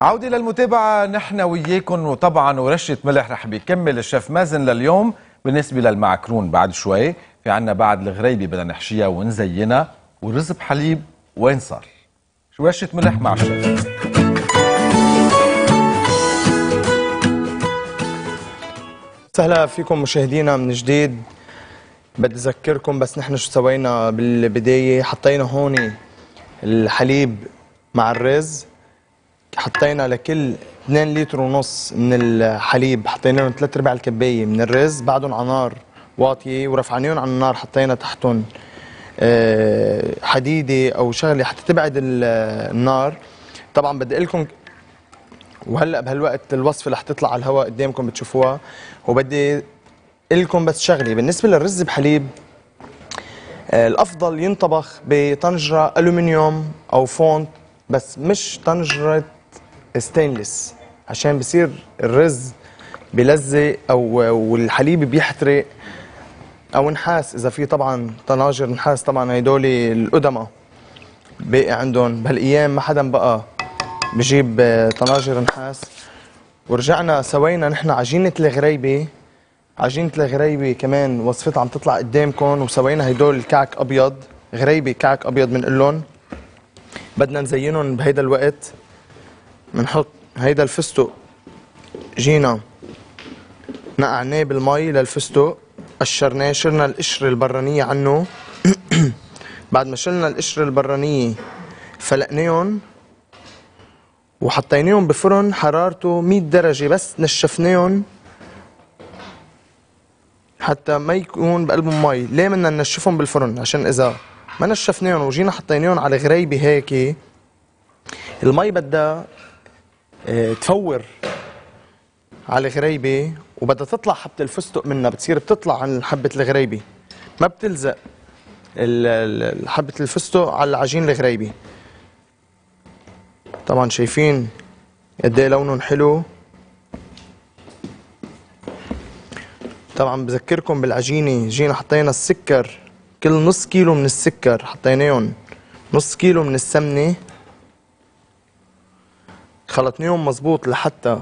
عودة للمتابعة نحن وياكم وطبعا ورشة ملح رح بيكمل الشيف مازن لليوم. بالنسبة للمعكرون بعد شوي في عنا بعد الغريبة بدنا نحشيها ونزينها. ورز بحليب وين صار؟ شو رشة ملح مع الشيف سهلا فيكم مشاهدينا من جديد. بدي أذكركم بس نحن شو سوينا بالبداية. حطينا هون الحليب مع الرز. حطينا لكل 2 لتر ونص من الحليب حطينا لهم 3 أرباع الكباية من الرز بعدهم على نار واطية ورفعناهم على النار حطينا تحتهم آه، حديدة أو شغلة حتى تبعد النار. طبعا بدي أقول لكم وهلأ بهالوقت الوصفة رح تطلع على الهواء قدامكم بتشوفوها. وبدي لكم بس شغلة بالنسبة للرز بحليب آه، الأفضل ينطبخ بطنجرة ألومنيوم أو fonte بس مش طنجرة ستينلس عشان بصير الرز بلزق أو والحليب بيحترق أو نحاس إذا في طبعا طناجر نحاس طبعا هدول القدماء باقي عندهم. بهالأيام ما حدا بقى بجيب طناجر نحاس ورجعنا سوينا. نحن عجينة الغريبة عجينة الغريبة كمان وصفتها عم تطلع قدامكم. وسوينا هدول الكعك أبيض غريبة كعك أبيض بنقول لهم بدنا نزينهم بهيدا الوقت. بنحط هيدا الفستق جينا نقعناه بالمي للفستق قشرناه شلنا القشرة البرانية عنه. بعد ما شلنا القشرة البرانية فلقناهم وحطيناهم بفرن حرارته 100 درجة بس نشفناهم حتى ما يكون بقلبهم مي ليه بدنا ننشفهم بالفرن؟ عشان إذا ما نشفناهم وجينا حطيناهم على غريبة هيك المي بدها تفور على الغريبة وبدها تطلع حبة الفستق منها بتصير بتطلع عن حبة الغريبة. ما بتلزق حبة الفستق على العجين الغريبي طبعا شايفين قد إيه لونهم حلو. طبعا بذكركم بالعجينة جينا حطينا السكر كل نص كيلو من السكر حطيناهم. نص كيلو من السمنة. خلطناهم مزبوط لحتى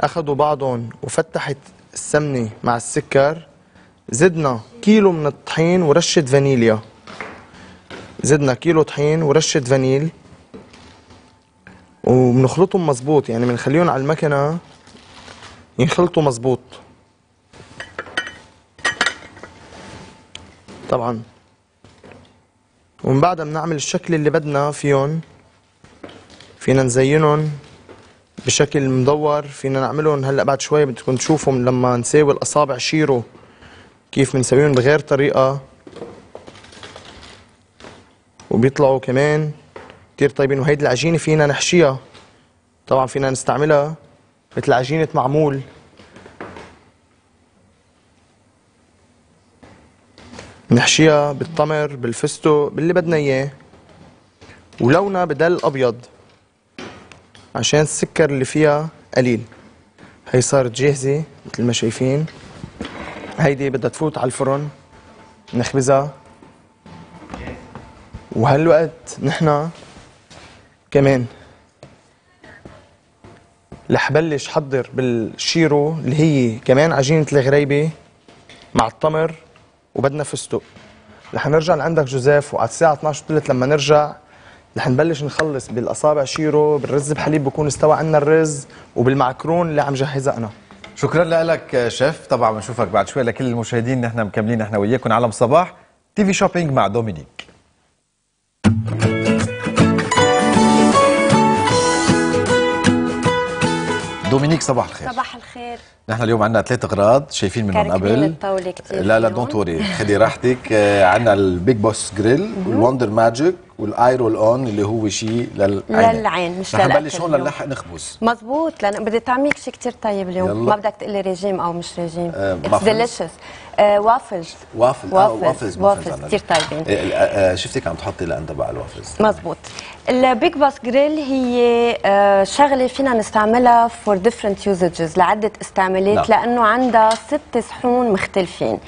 اخذوا بعضهم وفتحت السمنة مع السكر. زدنا كيلو من الطحين ورشة فانيليا. زدنا كيلو طحين ورشة فانيل. وبنخلطهم مظبوط يعني بنخليهم على المكنة ينخلطوا مظبوط. طبعا. ومن بعدها بنعمل الشكل اللي بدنا فيهم. فينا نزينهم بشكل مدور فينا نعملهم. هلأ بعد شوي بدكم تشوفهم لما نساوي الأصابع شيرو كيف بنسويهم بغير طريقة. وبيطلعوا كمان كتير طيبين. وهيدي العجينة فينا نحشيها. طبعا فينا نستعملها مثل عجينة معمول. نحشيها بالتمر بالفستق باللي بدنا إياه. ولونها بدل أبيض. عشان السكر اللي فيها قليل. هي صارت جاهزة مثل ما شايفين. هيدي بدها تفوت على الفرن نخبزها. وهالوقت نحن كمان رح بلش حضر بالشيرو اللي هي كمان عجينة الغريبة مع التمر وبدنا فستق. رح نرجع لعندك جوزيف وعلى الساعة 12 ثلث لما نرجع رح نبلش نخلص بالأصابع شيرو بالرز بحليب بكون استوى عنا الرز وبالمعكرون اللي عم جهزها أنا. شكرا لك شيف. طبعا بنشوفك بعد شوي لكل المشاهدين نحن مكملين نحن وياكم على صباح. TV Shopping مع دومينيك. دومينيك صباح الخير. صباح الخير. نحن اليوم عندنا ثلاث اغراض شايفين منهم قبل الطاولة كثير لا لا don't worry خدي راحتك. آه، عندنا ال Big Boss Grill وال Wonder Magic وال eye roll-on اللي هو شيء للعين. للعين مش رح نبلش هون لنلحق نخبز. مزبوط لأن بدي تعمليك شيء كثير طيب اليوم. يلا. ما بدك تقلي ريجيم أو مش ريجيم it's delicious waffles waffle waffles waffles كثير طيبين. إيه، آه، شفتك عم تحطي لعندها بقى الوافلز مزبوط ال Big Boss grill هي آه، شغلة فينا نستعملها for different usages لعدة استعمالات. عملت نعم. لأنه عندها ست صحون مختلفين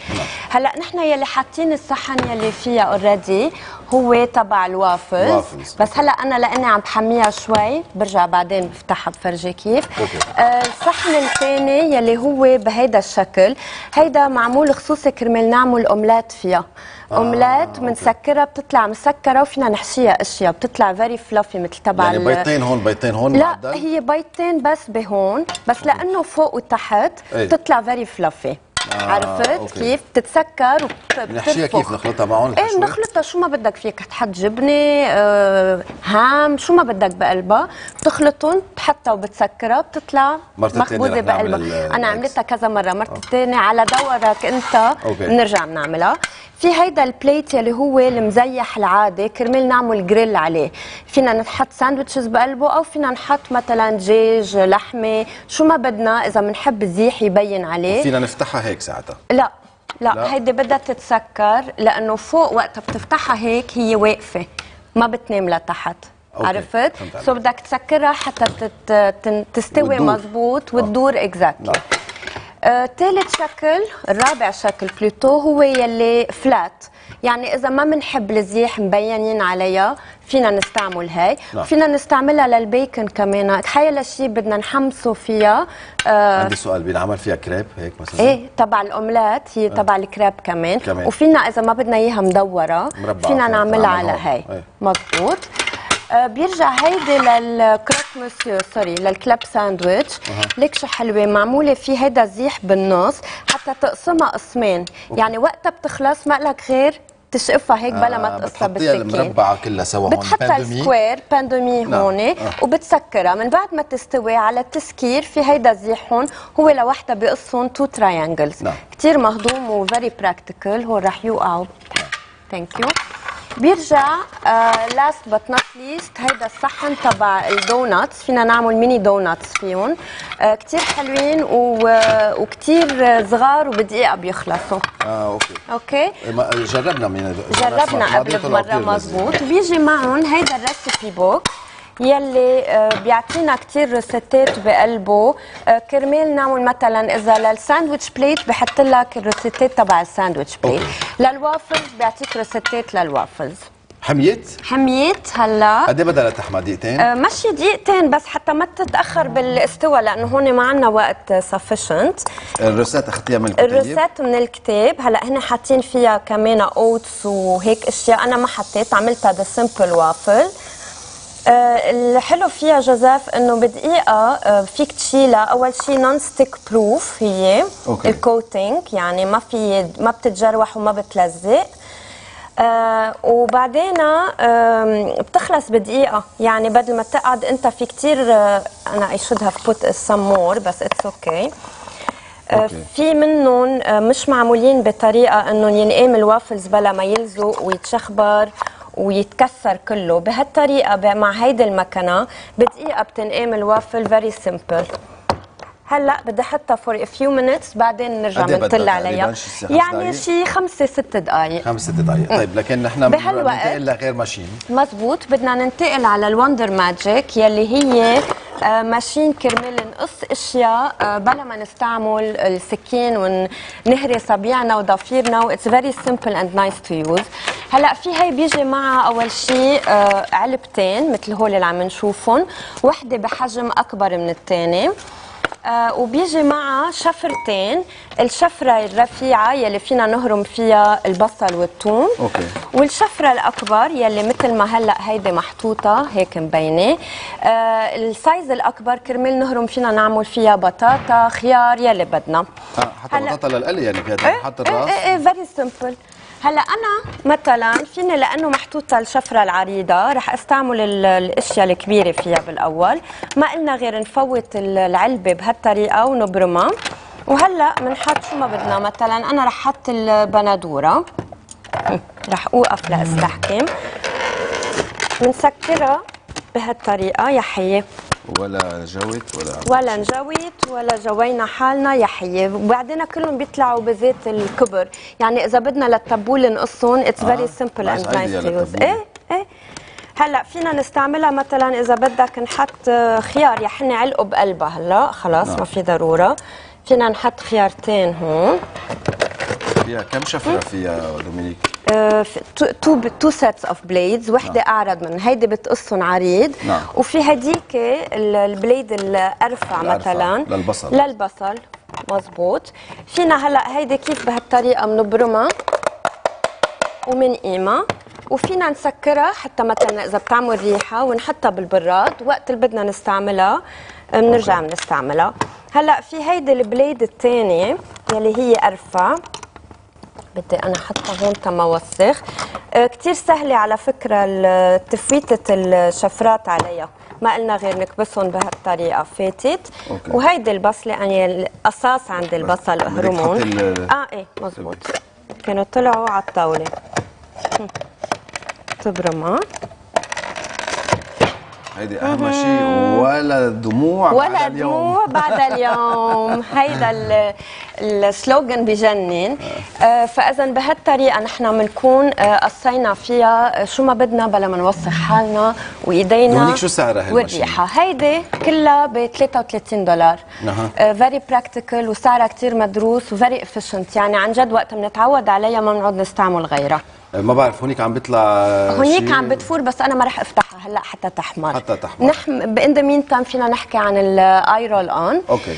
هلأ نحن يلي حاطين الصحن يلي فيها already هو تبع الوافلز. بس هلا أنا لإني عم بحميها شوي برجع بعدين بفتحها بفرجي كيف okay. آه، الصحن الثاني يلي هو بهيدا الشكل هيدا معمول خصوصي كرمال نعمل أومليت فيها أومليت بنسكرها بتطلع مسكرة وفينا نحشيها أشياء بتطلع very fluffy مثل تبع يعني بيضتين هون بيضتين هون لا معدل؟ هي بيضتين بس بهون بس لأنه فوق وتحت إيه. بتطلع very fluffy آه، عرفت okay. كيف بتتسكر نحشيها كيف وبتنفخ نخلطها معهم؟ إيه؟ بنخلطها شو ما بدك فيك؟ تحط جبنة آه، ham شو ما بدك بقلبها. بتخلطهم بتحطها وبتسكرها بتطلع مخبوزة بقلبها. أنا. عملتها كذا مرة. مرة الثانية على دورك أنت. بنرجع بنعملها. في هيدا ال plate يلي هو المزيح العادي كرمال نعمل جريل عليه فينا نحط sandwiches بقلبه أو فينا نحط مثلا دجاج لحمة شو ما بدنا إذا بنحب زيح يبين عليه فينا نفتحها هيك ساعتها لا لا, لا. هيدي بدها تتسكر لأنه فوق وقتها بتفتحها هيك هي واقفة ما بتنام لتحت okay، عرفت؟ so بدك تسكرها حتى تت... تستوي. مزبوط وتدور exactly نعم. آه، ثالث شكل الرابع شكل بلوتو هو يلي flat يعني إذا ما بنحب الزيح مبينين عليها فينا نستعمل هاي نعم. فينا نستعملها للبيكن كمان تخيل شيء بدنا نحمصه فيها آه، عندي سؤال بينعمل فيها كريب هيك مثلا إيه تبع الأومليت هي تبع الكريب كمان. كمان. وفينا إذا ما بدنا إياها مدورة فينا نعملها نعمل على. هاي إيه. مضبوط آه بيرجع هيدي لل croque monsieur sorry لل club sandwich ليك شو حلوة معموله في هيدا زيح بالنص حتى تقسمها قسمين يعني وقتها بتخلص ما لك غير تشقفها هيك بلا ما تقصها بتحطيها بالسكين المربعة كلها سوا هون بتحطها pain de mie. square pain de mie. هون آه. وبتسكرها من بعد ما تستوي على التسكير في هيدا الزيح هون هو لوحده بيقصهم to triangles. كثير مهضوم و very practical هون رح يوقعوا thank you بيرجع last but not least هيدا الصحن تبع ال donuts. فينا نعمل mini donuts فيهم. uh, كثير حلوين و- وكثير صغار وبدقيقة بيخلصوا. آه okay. okay؟ إيه، جربنا من جربنا قبل بمره مزبوط وبيجي معهم هيدا ال recipe book يلي آه، بيعطينا كتير recetteات بقلبه. آه، كرمال نعمل مثلا إذا للساندويتش بليت بحط لك ال recetteات تبع الساندويتش بليت. للوافلز بيعطيك ريسيتات للوافلز. حميت؟ حميت هلا. قد إيه بدها لتحمى؟ دقيقتين. آه، مشي دقيقتين بس حتى ما تتأخر بالاستوى لأنه هون ما عندنا وقت sufficient الروسات أخذتيها من الكتيب الروسات من الكتاب. هلا هن حاطين فيها كمان oats وهيك أشياء أنا ما حطيت عملتها the simple waffle الحلو فيها جوزيف إنه بدقيقه آه، فيك تشيلها. أول شيء non-stick proof هي okay. ال coating يعني ما في ما بتتجروح وما بتلزق. آه وبعدين آم، بتخلص بدقيقة يعني بدل ما تقعد أنت في كتير آه أنا I should have put some more بس okay. آه، okay. في منهم آه، مش معمولين بطريقة إنه ينقام الوافلز بلا ما يلزق ويتشخبر. ويتكسر كله. بهالطريقة ب- مع هيدي المكنة بدقيقة بتنقام ال waffle very simple هلأ بدي أحطها for few minutes بعدين نرجع إيه بنطلع عليها. تقريباً؟ شي خمس يعني؟ شي خمسة ست دقايق. خمس ست دقائق طيب لكن نحن بننتقل لغير machine. مزبوط. بدنا ننتقل على ال Wonder Magic يلي هي آه، machine كرمال نقص أشياء آه، بلا ما نستعمل السكين ونهري صبيعنا وضفيرنا و it's very simple and nice to use هلا في هي بيجي معها أول شيء آه، علبتين مثل هول اللي عم نشوفهم. وحدة بحجم أكبر من الثانية آه وبيجي معها شفرتين. الشفرة الرفيعة يلي فينا نفرم فيها البصل والثوم. okay. والشفرة الأكبر يلي مثل ما هلا هيدي محطوطة هيك مبينة. آه ال size الأكبر كرمال نفرم فينا نعمل فيها بطاطا خيار يلي بدنا. آه حتى بطاطا للقلي يعني فيها إيه حط إيه الراس. إيه فيري سمبل هلا أنا مثلا فيني لأنه محطوطة الشفرة العريضة رح أستعمل ال- الأشياء الكبيرة فيها بالأول. ما قلنا غير نفوت ال- العلبة بهالطريقة ونبرمها. وهلا بنحط شو ما بدنا مثلا أنا رح أحط البندورة. رح أوقف لأستحكم. بنسكرها بهالطريقة يا حية. ولا جوت ولا ولا نجويت ولا جوينا حالنا يا حيه وبعدين كلهم بيطلعوا بزيت الكبر. يعني إذا بدنا للتبول نقصهم اتس فيري سمبل اند نايس تو يوز. إيه إيه. هلأ فينا نستعملها مثلا إذا بدك نحط خيار. يا حني علقه بقلبها هلأ. خلاص نعم. ما في ضرورة. فينا نحط خيارتين هون. فيها كم شفرة فيها دومينيك؟ آه، تو تو سيتس اوف بليدز وحدة أعرض من هيدي بتقصهم عريض. نعم. وفي هديك ال- البليد الأرفع مثلا. للبصل. للبصل. مزبوط فينا هلأ هيدي كيف بهالطريقة بنبرمها ومنقيمها وفينا نسكرها حتى مثلا إذا بتعمل ريحة ونحطها بالبراد وقت اللي بدنا نستعملها بنرجع بنستعملها. هلأ في هيدي البليد الثانية يلي هي أرفع. بدي أنا أحطها هون تما وسخ آه كثير سهلة على فكرة تفويته الشفرات عليها. ما قلنا غير نكبسهم بهالطريقة. فاتت. أوكي. وهيدي البصلة يعني القصاص عند البصل هرمون. ال- آه إيه مزبوط. كانوا طلعوا على الطاولة. تبرمها. هيدي أهم شيء ولا دموع ولا بعد اليوم. دموع بعد اليوم. هيدا السلوغن بجنن. آه، فاذا بهالطريقة نحن بنكون آه، قصينا فيها آه، شو ما بدنا بلا ما نوسخ حالنا وإيدينا دومينيك شو سعرها؟ والريحه هيدي كلها ب 33 دولار. very practical وسعرها كثير مدروس و very efficient يعني عن جد وقت بنتعود عليها ما بنقعد نستعمل غيرها. ما بعرف هونيك عم بيطلع هونيك عم بتفور بس أنا ما رح أفتحها هلأ حتى تحمر. حتى تحمر. نحن بال in the meantime فينا نحكي عن ال eye roll-on okay.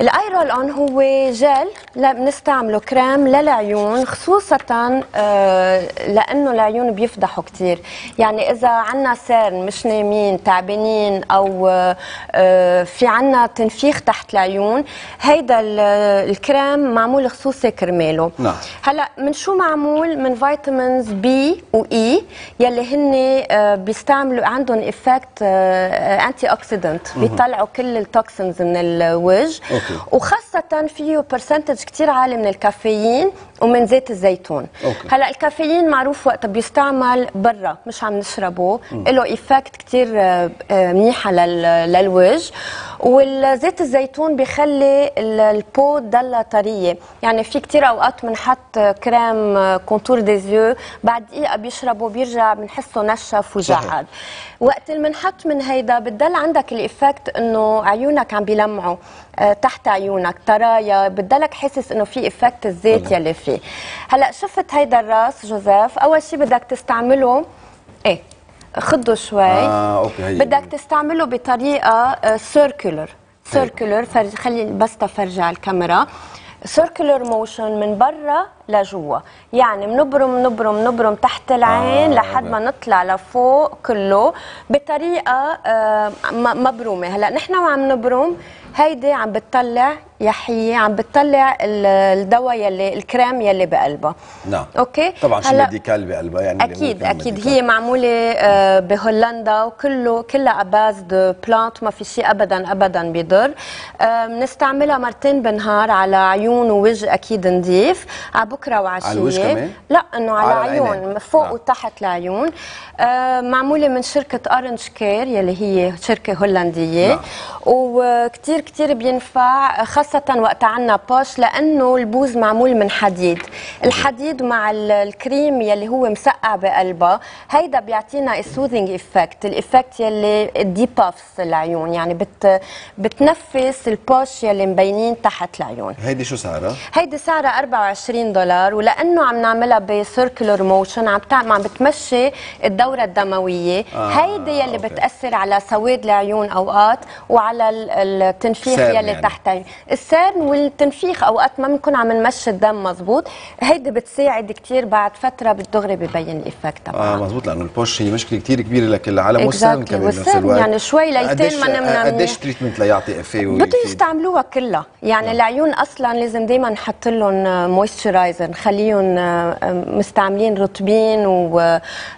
ال eye roll-on هو جل بنستعمله كريم للعيون خصوصا آه، لأنه العيون بيفضحوا كثير يعني إذا عنا cernes مش نايمين تعبانين أو آه، آه، في عنا تنفيخ تحت العيون هيدا ال- الكريم معمول خصوصي كرماله. نعم. هلأ من شو معمول؟ من vitamins B و E يلي هن بيستعملوا عندهم effect antioxidant بيطلعوا كل ال toxins من الوجه. okay. وخاصة فيه percentage كتير عالي من الكافيين ومن زيت الزيتون. okay. هلا الكافيين معروف وقت بيستعمل برا مش عم نشربه. له effect كتير منيحة لل- للوجه. والزيت الزيتون بيخلي ال- ال peau تضلها طرية. يعني في كتير أوقات بنحط crème contour des yeux بعد دقيقة بيشربوا بيرجع بنحسه نشف وجعد. وقت اللي بنحط من هيدا بتضل عندك ال effect إنه عيونك عم بيلمعوا. آه، تحت عيونك طرايا بتضلك حاسس إنه في effect الزيت يلي فيه هلأ شفت هيدا الراس جوزيف؟ أول شيء بدك تستعمله خده شوي. آه okay هي. بدك تستعمله بطريقة circular circular خلي بس تفرجي ع الكاميرا. circular motion من برا لجوا. يعني بنبرم نبرم نبرم تحت العين آه، لحد ما نطلع لفوق كله بطريقة آه، مبرومة. هلأ نحن وعم نبرم هيدي عم بتطلع هي عم بتطلع ال- الدواء يلي الكريم يلي بقلبها نعم okay طبعا شي هلأ- medical بقلبها يعني أكيد أكيد medical. هي معمولة آه، بهولندا وكله كلها à base de plantes ما في شيء ابدا ابدا بيضر آه، بنستعملها مرتين بالنهار على عيون ووجه أكيد نظيف على بكرة وعشية على الوجه كمان؟ لا إنه على, على العينين. عيون فوق نعم. وتحت العيون آه، معمولة من شركة Orange Care يلي هي شركة هولندية نعم. وكتير كتير بينفع خاصة وقت عنا poches لأنه البوز معمول من حديد الحديد مع ال- الكريم يلي هو مسقع بقلبها هيدا بيعطينا soothing effect ال effect يلي de-puffs العيون يعني بت بتنفس ال poches يلي مبينين تحت العيون هيدي شو سعرها؟ هيدي سعرها 24 دولار ولأنه عم نعملها ب circular motion عم تعمل عم بتمشي الدورة الدموية آه، هيدي يلي okay. بتأثر على سواد العيون أوقات وعلى ال- التنفيخ يلي يعني. تحت ال cernes والتنفيخ أوقات ما بنكون عم نمشي الدم مزبوط هيدي بتساعد كتير بعد فترة بالدغري ببين ال effect آه تبعها مزبوط لأنه ال poches هي مشكلة كثير كبيرة لكل العالم Exactly. كمان والسن الوقت يعني شوي ليلتين قديش- ما نمنا قديش. treatment ليعطي effet بده؟ يستعملوها كلها يعني العيون أصلا لازم دائما نحط لهم moisturizer نخليهم مستعملين رطبين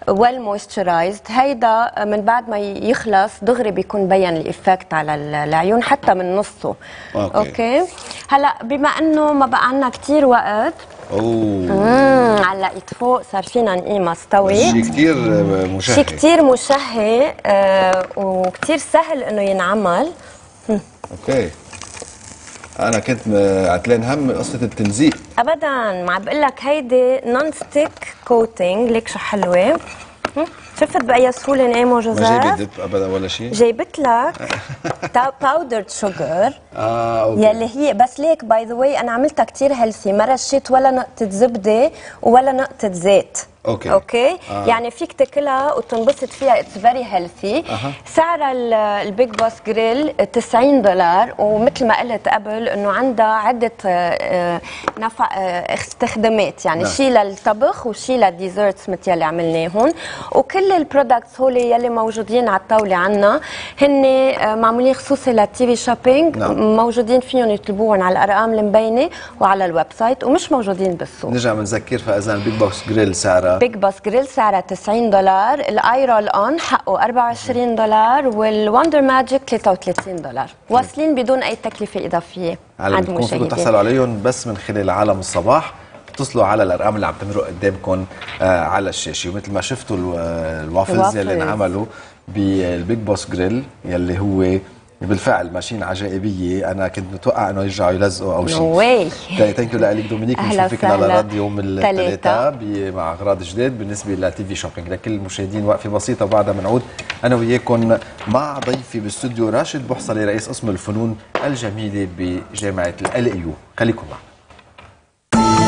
well moisturized هيدا من بعد ما يخلص دغري بيكون بين ال effect على ال- العيون حتى من نصه okay. okay هلا بما إنه ما بقى عنا كثير وقت أوه. علقت فوق صار فينا نقيمها استوي. شيء كثير مشهي شيء كثير مشهي آه وكثير سهل إنه ينعمل. okay. أنا كنت عتلان هم قصة التلزيق ابدا ما عم بقول لك هيدي non-stick coating ليك شو حلوة. شفت بأي سهولة نقاموا ما جايبة جوزيف دب أبدا ولا شيء؟ جايبت لك powdered sugar آه okay. يلي هي بس ليك by the way أنا عملتها كتير healthy ما رشيت ولا نقطة زبدة ولا نقطة زيت. okay. okay؟ آه. يعني فيك تاكلها وتنبسط فيها. it's very healthy ال- ال Big Boss Grill 90 دولار. ومثل ما قلت قبل إنه عندها عدة آه، آه، نفع آه، استخدامات. يعني نعم. شيء للطبخ وشيء لل desserts مثل يلي عملناهم وكل ال products هول يلي موجودين على الطاولة عنا هن معمولين خصوصي لل TV Shopping نعم. موجودين فيهم يطلبوهم على الأرقام المبينة وعلى ال website ومش موجودين بالسوق. نرجع بنذكر فإذا ال Big Boss Grill سعرها Big Boss Grill سعرها 90 دولار ال Eye Roll-On حقه 24 دولار وال Wonder Magic 33 دولار. واصلين بدون أي تكلفة إضافية على عند المشاهدين تحصلوا عليهم بس من خلال عالم الصباح. اتصلوا على الأرقام اللي عم تمرق قدامكم آه على الشاشة. ومثل ما شفتوا آه، الوافلز يلي. انعملوا بال Big Boss Grill يلي هو بالفعل machine عجائبية. أنا كنت متوقع إنه يرجعوا يلزقوا أو شيء. واي. thank you لك دومينيك. بنشوفك على. راديو يوم الثلاثاء مع أغراض جديد بالنسبة ل TV Shopping. لكل المشاهدين وقفة بسيطة وبعدها بنعود أنا وياكم مع ضيفي بالاستوديو راشد بوحصلي رئيس قسم الفنون الجميلة بجامعة ال يو. خليكم معنا.